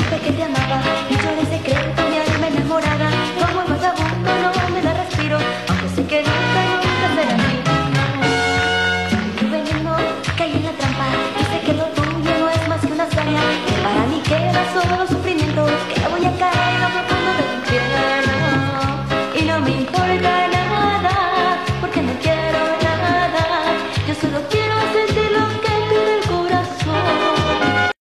supe que te amaba. Y yo desde creí